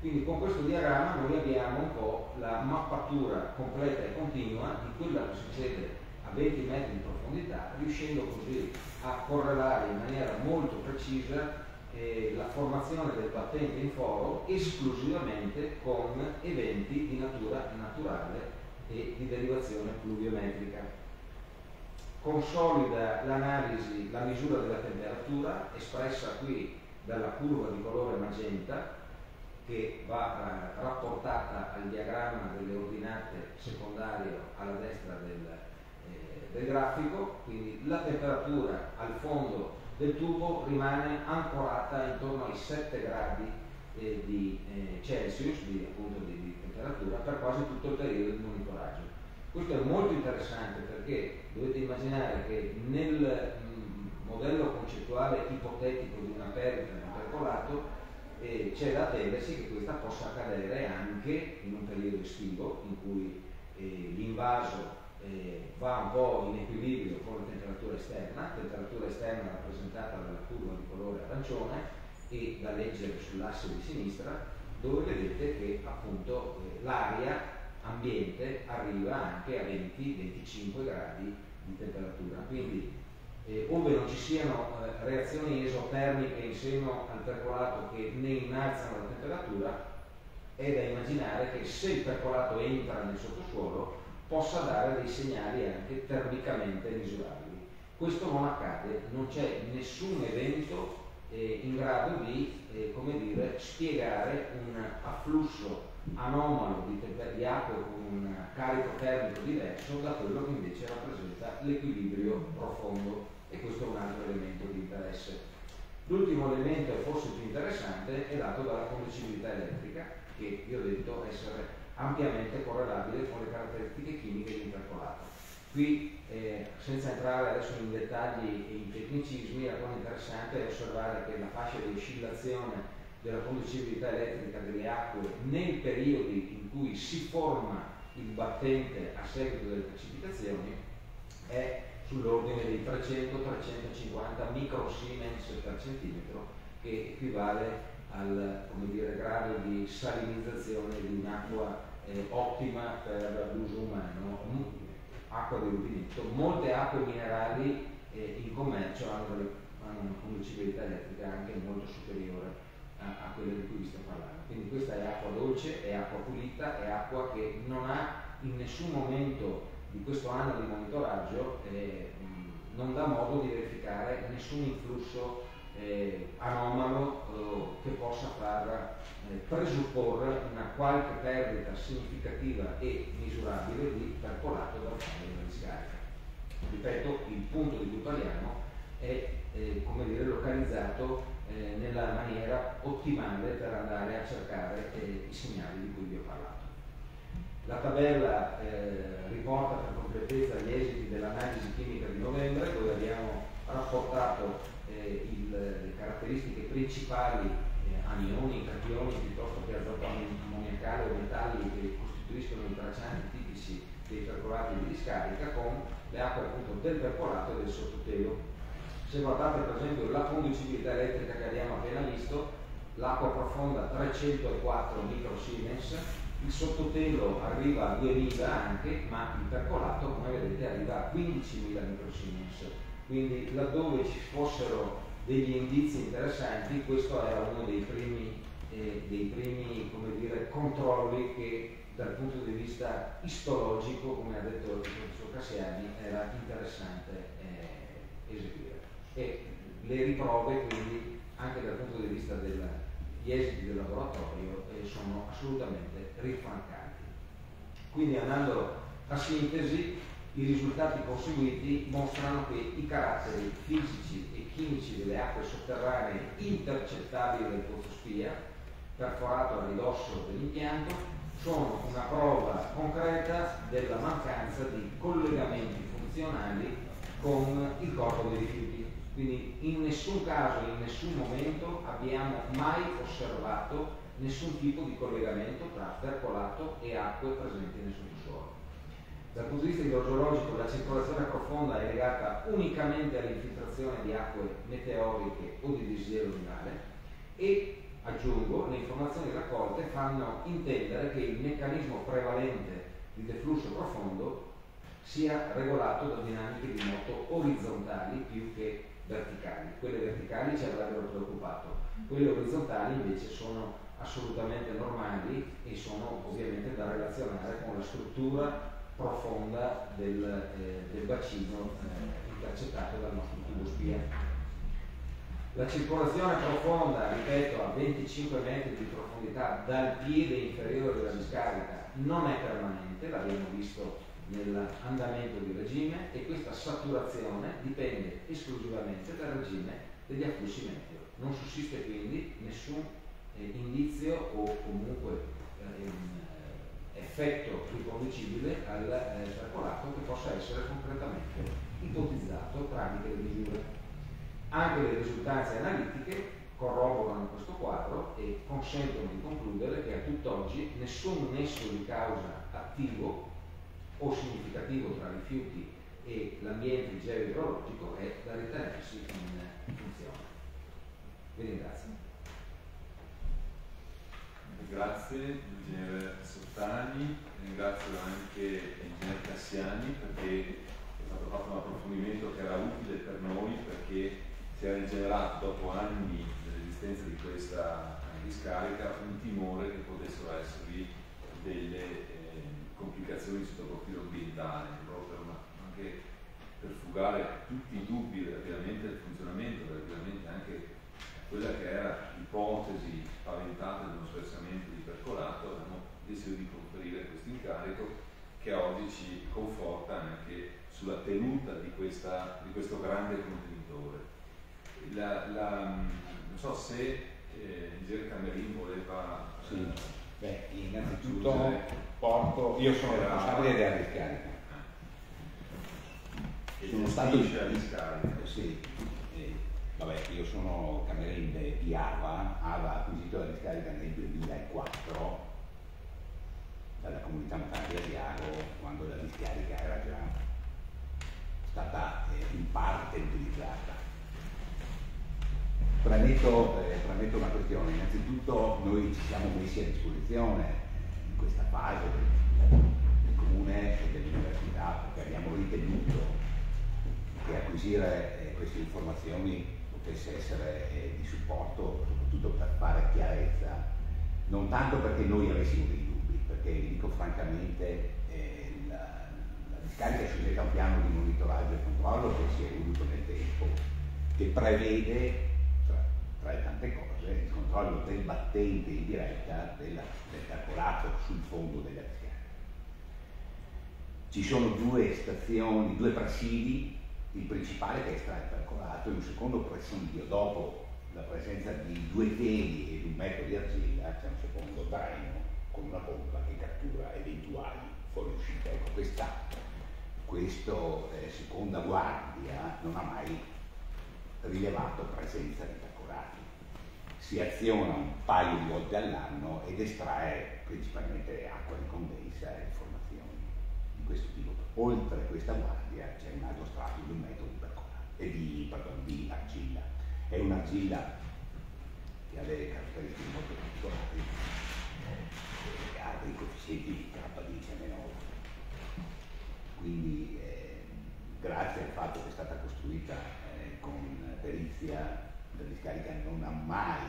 Quindi con questo diagramma noi abbiamo un po' la mappatura completa e continua di quello che succede a 20 metri di profondità, riuscendo così a correlare in maniera molto precisa eh, la formazione del battente in foro esclusivamente con eventi di natura naturale e di derivazione pluviometrica. Consolida l'analisi, la misura della temperatura espressa qui dalla curva di colore magenta che va eh, rapportata al diagramma delle ordinate secondarie alla destra del, del grafico, quindi la temperatura al fondo del tubo rimane ancorata intorno ai 7 gradi eh, di eh, Celsius, di, appunto di, di, temperatura, per quasi tutto il periodo di monitoraggio. Questo è molto interessante perché dovete immaginare che nel mm, modello concettuale ipotetico di una perdita di un percolato eh, c'è da attendersi che questa possa accadere anche in un periodo estivo in cui eh, l'invaso eh, va un po' in equilibrio con la temperatura esterna, temperatura esterna rappresentata dalla curva di colore arancione e da leggere sull'asse di sinistra, dove vedete che appunto eh, l'aria ambiente arriva anche a 20-25 gradi di temperatura. Quindi eh, ove non ci siano eh, reazioni esotermiche in seno al percolato che ne innalzano la temperatura, è da immaginare che se il percolato entra nel sottosuolo possa dare dei segnali anche termicamente misurabili. Questo non accade, non c'è nessun evento eh, in grado di eh, dire, spiegare un afflusso anomalo di, di acqua con un carico termico diverso da quello che invece rappresenta l'equilibrio profondo e questo è un altro elemento di interesse. L'ultimo elemento forse più interessante è dato dalla conducibilità elettrica che vi ho detto essere ampiamente correlabile con le caratteristiche chimiche di un percolato. Qui, eh, senza entrare adesso in dettagli e in tecnicismi, la cosa interessante è osservare che la fascia di oscillazione della conducibilità elettrica delle acque nei periodi in cui si forma il battente a seguito delle precipitazioni è sull'ordine dei 300-350 microsiemens per centimetro, che equivale al dire, grado di salinizzazione di un'acqua eh, ottima per l'uso umano, acqua di rubinetto. Molte acque minerali eh, in commercio hanno, hanno, una conducibilità elettrica anche molto superiore a, a quella di cui vi sto parlando. Quindi questa è acqua dolce, è acqua pulita, è acqua che non ha in nessun momento di questo anno di monitoraggio eh, non dà modo di verificare nessun influsso eh, anomalo eh, che possa far eh, presupporre una qualche perdita significativa e misurabile di percolato dal fondo della discarica. Ripeto, il punto di cui parliamo è eh, come dire, localizzato eh, nella maniera ottimale per andare a cercare eh, i segnali di cui vi ho parlato. La tabella eh, riporta per completezza gli esiti dell'analisi chimica di novembre dove abbiamo rapportato eh, il, le caratteristiche principali anioni, cationi piuttosto che azoto ammoniacale o metalli che costituiscono i traccianti tipici dei percolati di discarica con le acque appunto del percolato e del sottotelo. Se guardate per esempio la conducibilità elettrica che abbiamo appena visto, l'acqua profonda 304 microsiemens, il sottotelo arriva a 2000 anche, ma il percolato come vedete arriva a 15.000 microsiemens. Quindi laddove ci fossero degli indizi interessanti, questo era uno dei primi, eh, dei primi dire, controlli che dal punto di vista istologico, come ha detto il professor Cassiani, era interessante eh, eseguire. E le riprove quindi anche dal punto di vista degli esiti del laboratorio eh, sono assolutamente rinfrancanti. Quindi andando a sintesi, i risultati conseguiti mostrano che i caratteri fisici e chimici delle acque sotterranee intercettabili del pozzo spia, perforato a ridosso dell'impianto, sono una prova concreta della mancanza di collegamenti funzionali con il corpo dei rifiuti. Quindi in nessun caso, in nessun momento abbiamo mai osservato nessun tipo di collegamento tra percolato e acque presenti nel sottosuolo. Dal punto di vista idrogeologico la circolazione profonda è legata unicamente all'infiltrazione di acque meteoriche o di disgelo lunare e aggiungo, le informazioni raccolte fanno intendere che il meccanismo prevalente di deflusso profondo sia regolato da dinamiche di moto orizzontali più che verticali. Quelle verticali ci avrebbero preoccupato, quelle orizzontali invece sono assolutamente normali e sono ovviamente da relazionare con la struttura profonda del, eh, del bacino eh, intercettato dal nostro tubo spia. La circolazione profonda, ripeto, a 25 metri di profondità dal piede inferiore della discarica non è permanente, l'abbiamo visto nell'andamento di regime e questa saturazione dipende esclusivamente dal regime degli afflussi meteo. Non sussiste quindi nessun eh, indizio o comunque eh, effetto riconducibile al eh, percolato che possa essere concretamente ipotizzato tramite le misure. Anche le risultanze analitiche corroborano questo quadro e consentono di concludere che a tutt'oggi nessun nesso di causa attivo o significativo tra rifiuti e l'ambiente geoidrologico è da ritenersi in funzione. Vi ringrazio. Grazie ingegnere Sottani, ringrazio anche l'ingegnere Cassiani perché è stato fatto un approfondimento che era utile per noi perché si era generato dopo anni dell'esistenza di questa discarica un timore che potessero esservi delle eh, complicazioni sotto il profilo ambientale, proprio una, anche per fugare tutti i dubbi relativamente al funzionamento, relativamente anche a quella che era l'ipotesi paventata di uno sversamento di percolato, abbiamo deciso di conferire questo incarico che oggi ci conforta anche sulla tenuta di, questa, di questo grande contenitore. La, la, non so se eh, Ingegner Camerin voleva... Sì. Eh, Beh, innanzitutto porto, io sono era... responsabile della discarica. Eh. Sono stato la discarica. Sì, eh, vabbè, io sono Camerin di Ava, Ava ha acquisito la discarica nel 2004 dalla comunità mercantile di Ago quando la discarica era già stata eh, in parte utilizzata. Premetto, eh, premetto, una questione, innanzitutto noi ci siamo messi a disposizione in questa fase del, del comune e dell'università perché abbiamo ritenuto che acquisire eh, queste informazioni potesse essere eh, di supporto soprattutto per fare chiarezza, non tanto perché noi avessimo dei dubbi, perché vi dico francamente eh, la, la discarica è soggetta a un piano di monitoraggio e controllo che si è evoluto nel tempo, che prevede tra le tante cose, il controllo del battente in diretta della, del calcolato sul fondo della scala. Ci sono due stazioni, due presidi, il principale che estrae il calcolato e un secondo presidio dopo la presenza di due teli ed un metro di argilla, c'è un secondo traino con una pompa che cattura eventuali fuoriuscite. Ecco, questa questo eh, seconda guardia non ha mai rilevato presenza di. Si aziona un paio di volte all'anno ed estrae principalmente acqua di condensa e informazioni di questo tipo. Oltre questa guardia c'è un altro strato di un metro di pecorati e di, pardon, di argilla. È un'argilla che ha delle caratteristiche molto particolari, eh, ha dei coefficienti di K10 quindi eh, grazie al fatto che è stata costruita eh, con perizia la discarica non ha mai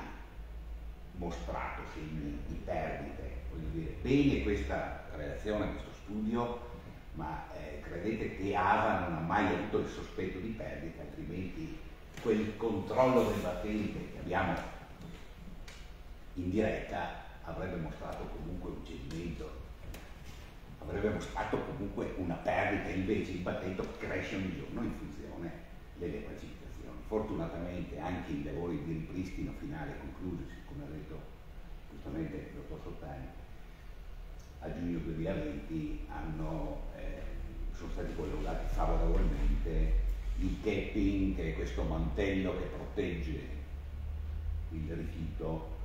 mostrato segni di perdite. Voglio dire, bene questa relazione, questo studio, ma eh, credete che Ava non ha mai avuto il sospetto di perdite, altrimenti quel controllo del battente che abbiamo in diretta avrebbe mostrato comunque un cedimento avrebbe mostrato comunque una perdita, invece il battito cresce ogni giorno in funzione delle precipitazioni. Fortunatamente anche i lavori di ripristino finale conclusi, come ha detto giustamente il dottor Sottani, a giugno 2020 hanno, eh, sono stati collaudati favorevolmente il capping, che è questo mantello che protegge il rifiuto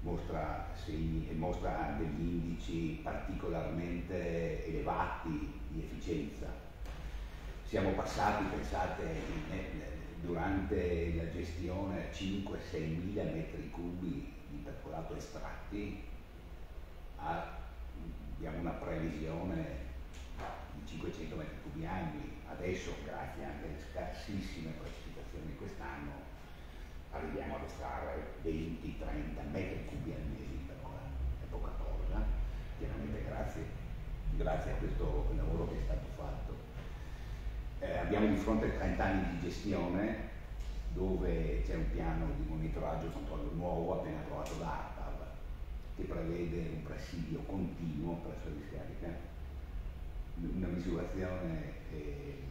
mostra segni mostra degli indici particolarmente elevati di efficienza. Siamo passati, pensate, durante la gestione a 5-6 mila metri cubi di percolato estratti, abbiamo una previsione di 500 metri cubi annui, adesso grazie anche alle scarsissime precipitazioni quest'anno arriviamo ad estrarre 20-30 metri cubi al mese di percolato, è poca cosa, chiaramente grazie, grazie a questo lavoro che è stato fatto. Eh, abbiamo di fronte 30 anni di gestione dove c'è un piano di monitoraggio e controllo nuovo appena approvato da ARPAV che prevede un presidio continuo presso la discarica, una misurazione eh,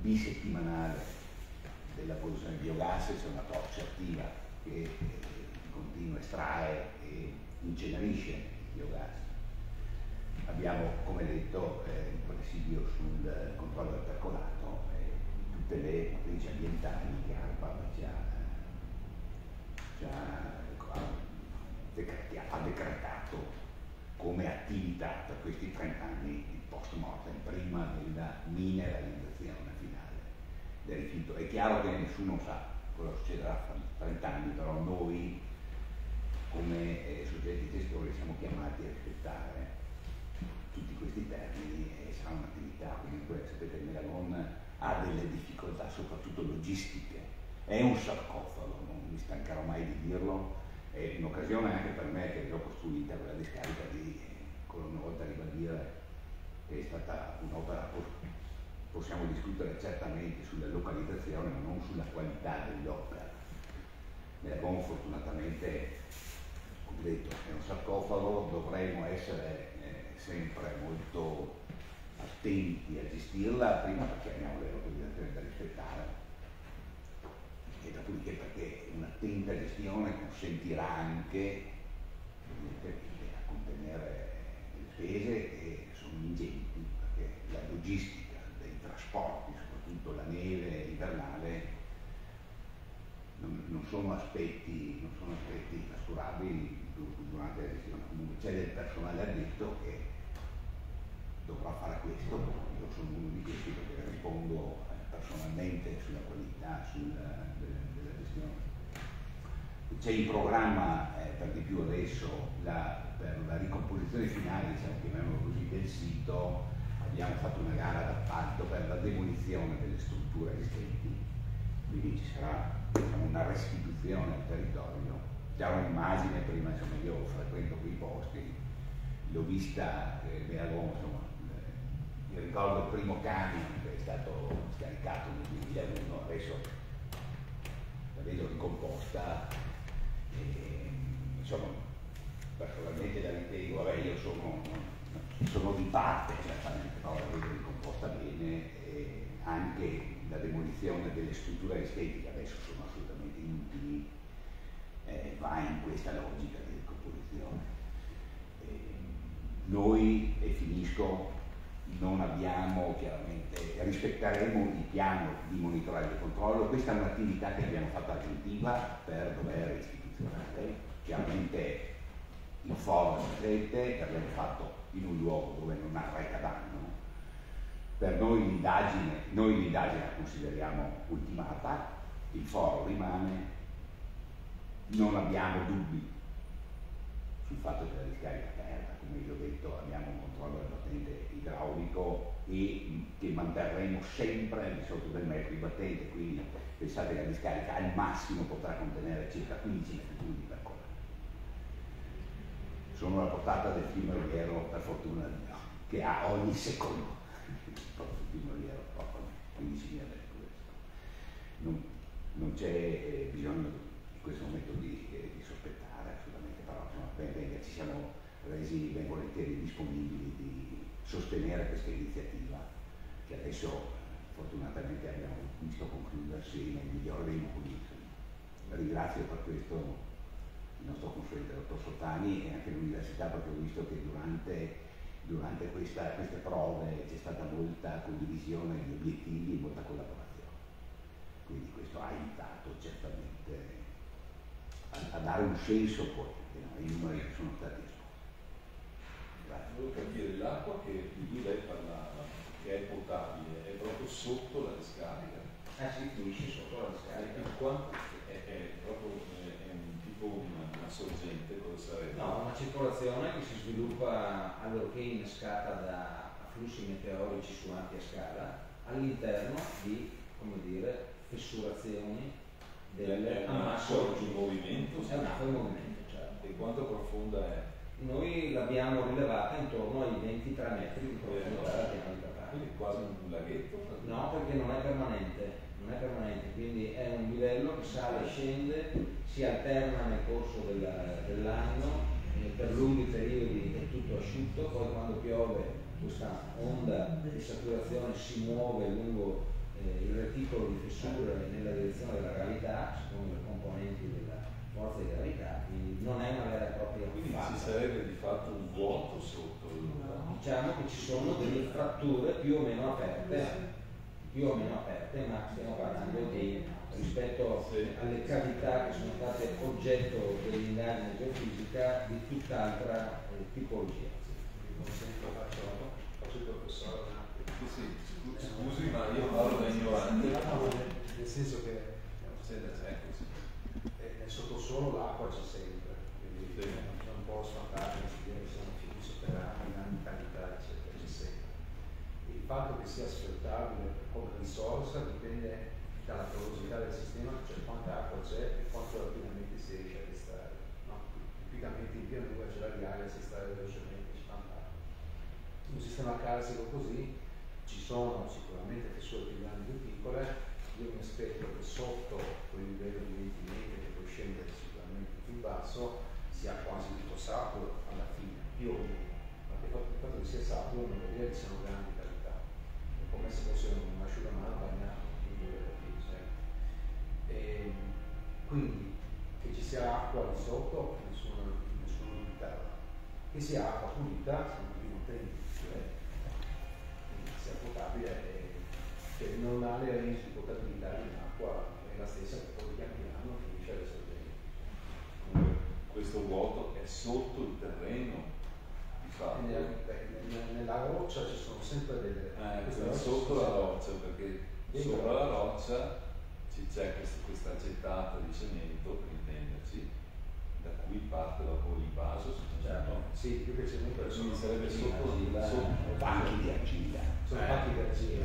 bisettimanale della produzione di biogas c'è una torcia attiva che eh, continua, estrae e incenerisce il biogas. Abbiamo, come detto, eh, un presidio sul controllo del percolato e tutte le matrici ambientali che ARPA già, già ha decretato come attività per questi 30 anni di post mortem prima della mineralizzazione del rifiuto. È chiaro che nessuno sa cosa succederà fra 30 anni, però noi come eh, soggetti gestori siamo chiamati a rispettare tutti questi termini e sarà un'attività, comunque sapete il ha delle difficoltà soprattutto logistiche, è un sarcofago, non mi stancherò mai di dirlo, è un'occasione anche per me che l'ho costruita quella discarica di, ancora una volta ribadire che è stata un'opera possiamo discutere certamente sulla localizzazione ma non sulla qualità dell'opera. Nella GOM fortunatamente, come detto, è un sarcofago, dovremo essere sempre molto attenti a gestirla, prima perché abbiamo le autorizzazioni da rispettare e dopodiché perché un'attenta gestione consentirà anche a contenere le spese che sono ingenti, perché la logistica trasporti, soprattutto la neve invernale, non, non, sono aspetti, non sono aspetti trascurabili durante la gestione. Comunque c'è del personale addetto che dovrà fare questo, io sono uno di questi perché rispondo eh, personalmente sulla qualità sulla, della, della gestione. C'è in programma eh, per di più adesso la, per la ricomposizione finale, diciamo, chiamiamolo così, del sito abbiamo fatto una gara d'appalto per la demolizione delle strutture esistenti, quindi ci sarà diciamo, una restituzione al territorio. Già un'immagine, prima insomma, io frequento quei posti, l'ho vista, eh, insomma, eh, mi ricordo il primo camion che è stato scaricato nel 2001, adesso la vedo ricomposta, e, insomma, personalmente la ritengo, vabbè io sono sono di parte certamente, però la vedo ricomposta bene e anche la demolizione delle strutture estetiche adesso sono assolutamente inutili, eh, va in questa logica di noi, e finisco, non abbiamo chiaramente, rispetteremo il piano di monitoraggio e controllo, questa è un'attività che abbiamo fatto aggiuntiva per dovere istituzionale, chiaramente il foro presente, che abbiamo fatto in un luogo dove non arreca danno, per noi l'indagine, noi l'indagine la consideriamo ultimata, il foro rimane, non abbiamo dubbi sul fatto che la discarica è aperta, come vi ho detto abbiamo un controllo del battente idraulico e che manterremo sempre al di sotto del metro di battente, quindi pensate che la discarica al massimo potrà contenere circa 15 metri cubi per colonna. Sono alla portata del fimoriero, per fortuna no, che ha ogni secondo il fimoriero, proprio 15 metri non, non c'è eh, bisogno in questo momento di, eh, di sospettare però insomma, ben, ci siamo resi ben volentieri disponibili di sostenere questa iniziativa che adesso fortunatamente abbiamo visto concludersi nel migliore dei modi. Ringrazio per questo il nostro consulente dottor Sottani e anche l'università perché ho visto che durante, durante questa, queste prove c'è stata molta condivisione di obiettivi e molta collaborazione. Quindi questo ha aiutato certamente a, a dare un senso poi ai numeri che sono stati Volevo capire, l'acqua che, di cui lei parlava, che è potabile, è proprio sotto la discarica? Eh sì, fluisce sotto la discarica. E quanto è, è proprio è un tipo una, una sorgente, cosa sarebbe? No, una circolazione che si sviluppa allorché innescata da flussi meteorici su ampia scala all'interno di, come dire, fessurazioni delle ammasso in movimento? È un'acqua in movimento, E quanto profonda è? Noi l'abbiamo rilevata intorno ai 23 metri di profondità della piana di Catania. Quindi quasi un laghetto? No, perché non è permanente, non è permanente, quindi è un livello che sale e scende, si alterna nel corso della, dell'anno, per lunghi periodi è tutto asciutto, poi quando piove questa onda di saturazione si muove lungo eh, il reticolo di fessure nella direzione della gravità, secondo le componenti della forza di gravità, quindi non è una vera e propria Quindi ci sarebbe di fatto un vuoto sotto il... Diciamo che ci sono delle fratture più o meno aperte, più o meno aperte, ma stiamo parlando di rispetto sì. alle cavità che sono state oggetto dell'indagine geofisica di tutt'altra eh, tipologia. Scusi, ma io parlo da ignorante. Nel senso che sottosuolo l'acqua c'è sempre, quindi sì. non posso andare a dire che siamo fini sotterranei, cavità, eccetera, c'è sempre. Il fatto che sia sfruttabile come risorsa dipende dalla porosità del sistema, cioè quanta acqua c'è e quanto rapidamente si riesce a estrarre. No? Tipicamente in pianura c'è la ghiaia, si estrae velocemente, ci. In un sistema carsico così ci sono sicuramente fessure più grandi e più piccole, io mi aspetto che sotto quel livello di 20 metri che può scendere sicuramente più basso sia quasi tutto saturo alla fine, più o meno. Ma il fatto che sia saturo non vuol dire che siano grandi cavità, è come se fosse un asciugamano bagnato, e quindi che ci sia acqua lì sotto, nessuna, nessuna novità. Che sia acqua pulita, siamo più contenti, cioè, che sia potabile e che non ha le radici di potabilità di un'acqua è la stessa che poi pian piano finisce ad essere vuoto è sotto il terreno, di fatto. Nella, roccia ci sono sempre delle... Eh, sotto la roccia, perché sopra la roccia c'è questa, questa gettata di cemento, per intenderci, da cui parte dopo l'invaso. Certo. Sì, più che cemento. Quindi sarebbe sotto, sotto banchi di argilla. Sono eh, banchi di argilla.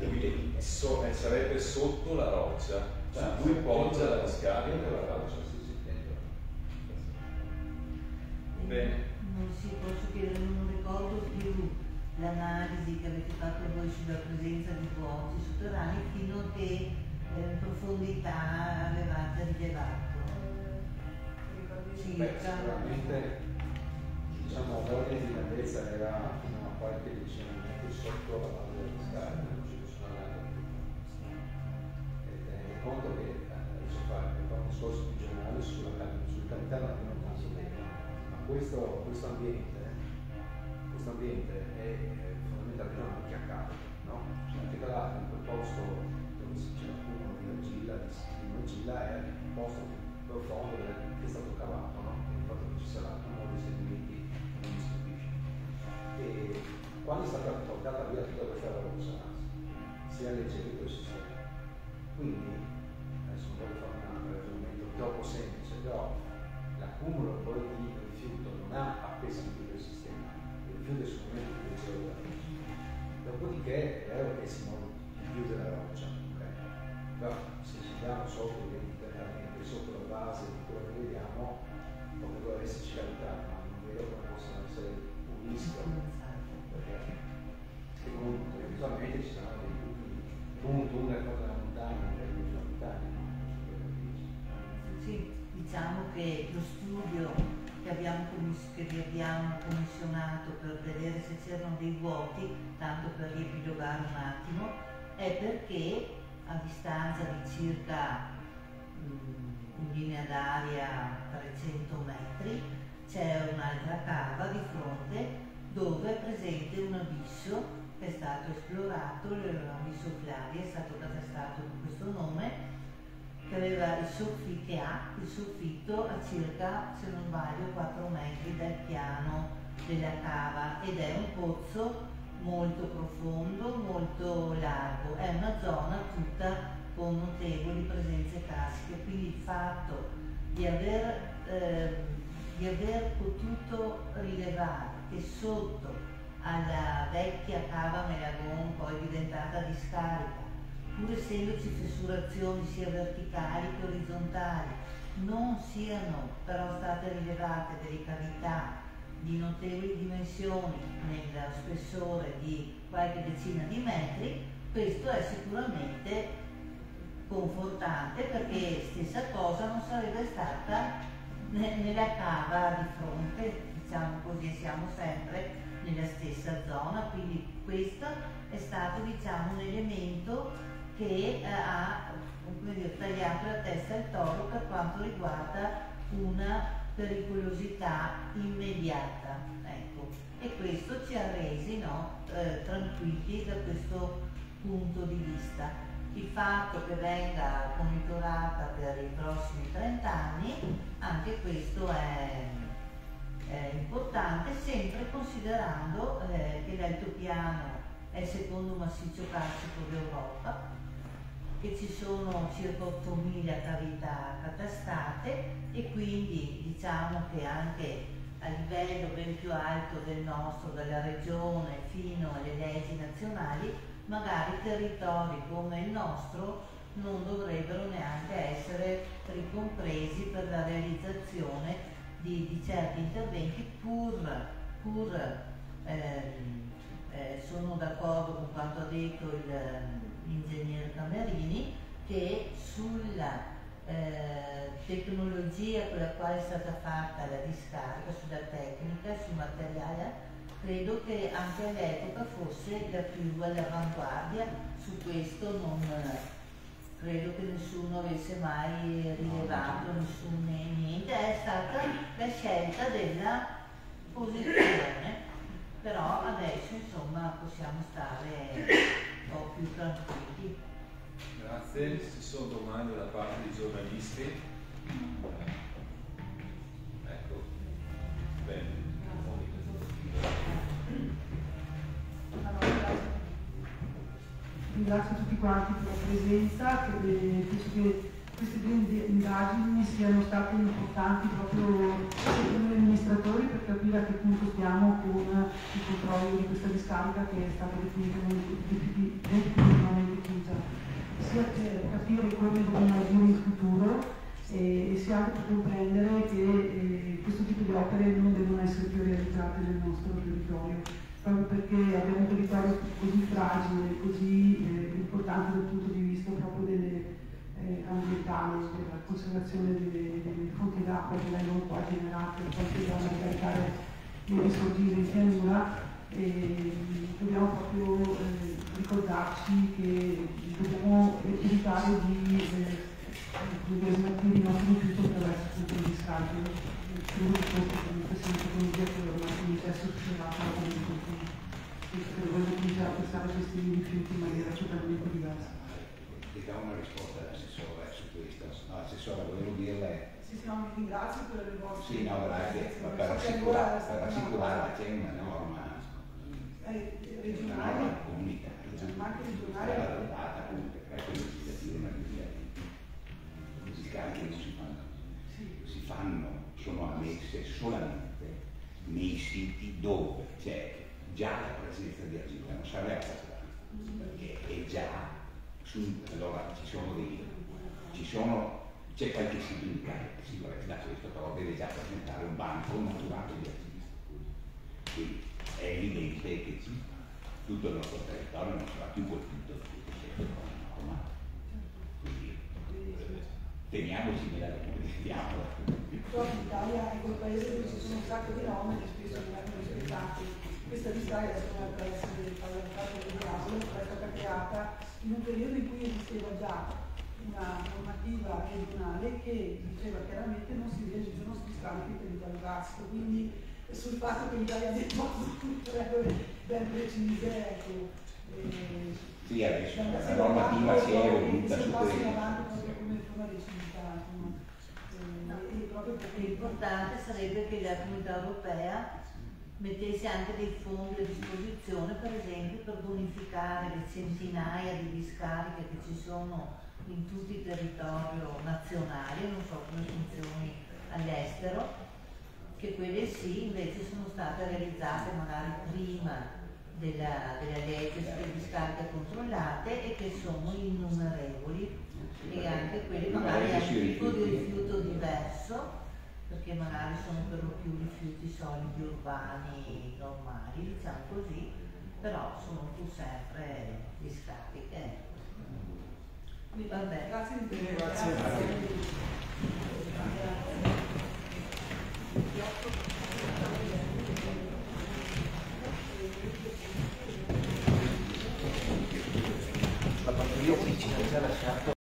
Sarebbe sotto la roccia, su cioè, cui poggia la discarica della roccia. Bene. Non si posso chiedere, non ricordo più l'analisi che avete fatto voi sulla presenza di vuoti sotterranei fino a che eh, profondità avevate rilevato? Beh, sicuramente diciamo, l'ordine di grandezza era fino a qualche decina di metri sotto la base della scala, non ci sono andato E tenete conto che eh, adesso fare un discorso più generale sulla, sulla qualità questo, questo ambiente, questo ambiente è fondamentalmente una macchia a capo, no? Che tra l'altro in quel posto dove c'è accumulo di argilla, di argilla è il posto più profondo che è stato cavato, no? Il fatto che ci sarà uno dei sedimenti non mi stupisce. E quando è stata portata via tutta questa rosa, si è alleggerito il sistema. Quindi, adesso non voglio fare un ragionamento troppo semplice, però l'accumulo poi il rifiuto è perché a distanza di circa mh, in linea d'aria 300 metri c'è un'altra cava di fronte dove è presente un abisso che è stato esplorato, l'abisso Flavia è stato catestato con questo nome che aveva il soffitto, che ha il soffitto a circa, se non sbaglio, 4 metri dal piano della cava ed è un pozzo molto profondo, molto largo, è una zona tutta con notevoli presenze classiche, quindi il fatto di aver, eh, di aver potuto rilevare che sotto alla vecchia cava Melagon, poi diventata discarica, pur essendoci fessurazioni sia verticali che orizzontali, non siano però state rilevate delle cavità di notevoli dimensioni nel spessore di qualche decina di metri, questo è sicuramente confortante perché stessa cosa non sarebbe stata nella cava di fronte, diciamo così, siamo sempre nella stessa zona, quindi questo è stato diciamo, un elemento che eh, ha dire, tagliato la testa al toro per quanto riguarda una pericolosità immediata. Ecco. E questo ci ha resi no, eh, tranquilli da questo punto di vista. Il fatto che venga monitorata per i prossimi 30 anni, anche questo è, è importante, sempre considerando eh, che l'altopiano è il secondo massiccio carsico d'Europa, che ci sono circa 8.000 cavità catastate e quindi diciamo che anche a livello ben più alto del nostro, della regione, fino alle leggi nazionali, magari territori come il nostro non dovrebbero neanche essere ricompresi per la realizzazione di, di certi interventi pur, pur ehm, eh, sono d'accordo con quanto ha detto il l'ingegnere Camerini, che sulla eh, tecnologia con la quale è stata fatta la discarica, sulla tecnica, sul materiale, credo che anche all'epoca fosse la più all'avanguardia, su questo non credo che nessuno avesse mai rilevato nessun niente, è stata la scelta della posizione, però adesso insomma possiamo stare po' più tranquilli. Grazie, ci sono domande da parte dei giornalisti. Ecco, bene. Ringrazio tutti quanti per la presenza, penso che queste due indagini siano state importanti proprio per noi amministratori per capire a che punto stiamo con il controllo di questa discarica che è stata definitivamente chiusa, sia per capire come dobbiamo agire in futuro e, sia anche per comprendere che eh, questo tipo di opere non devono essere più realizzate nel nostro territorio proprio perché abbiamo un territorio così fragile, così eh, importante dal punto di vista proprio delle eh, ambientali, della conservazione delle, delle fonti d'acqua che vengono qua generate e poi che vanno a ricaricare le risorgimenti in pianura e dobbiamo proprio eh, ricordarci che dobbiamo evitare di eh, smaltire i nostri rifiuti attraverso appunto il discarico. Questo comunque sia un'economia che ormai comincia a adesso succederà comunque visto che voglio cominciare a pensare a gestire i rifiuti in maniera totalmente diversa. Do una risposta all'assessore su questo. No, assessore, volevo dirle Sì, sì, no, mi ringrazio per le vostre Sì, no, grazie, ma per, assicura- per una cosa- c'è una norma, eh, una regionale, norma comunitaria, ma anche che regionale. è adattata comunque per quelle legislative ma gli scarichi non si fanno, Sì. si fanno, sono ammesse solamente nei siti dove c'è già la presenza di argilla, non serve abbastanza, perché è già su, allora ci sono dei, ci sono, c'è qualche sicurezza da questo, però deve già presentare un banco maturato di argilla. Quindi è evidente che tutto il nostro territorio non sarà più colpito da norma. Quindi eh, teniamoci nella teniamo. Purtroppo l'Italia è quel paese dove ci sono un sacco di norme che spesso vengono rispettate. Questa lista è stata per essere parlamentare del diavolo, è stata creata in un periodo in cui esisteva già una normativa regionale che diceva chiaramente non si realizzano sti stampi per il Valgasto, quindi sul fatto che l'Italia abbia fatto tutte regole ben precise, ecco. eh, Sì, adesso da- la normativa si è evoluta su questo. insomma. Eh, e proprio perché L'importante sarebbe che la comunità europea mettesse anche dei fondi a disposizione, per esempio, per bonificare le centinaia di discariche che ci sono in tutto il territorio nazionale, non so come funzioni all'estero, che quelle sì invece sono state realizzate magari prima della, della legge sulle discariche controllate e che sono innumerevoli e anche quelli Una magari hanno un tipo di rifiuto diverso perché magari sono per lo più rifiuti solidi urbani normali, diciamo così, però sono pur sempre discariche. Vabbè. Grazie di Grazie. La batteria ufficina ci ha lasciato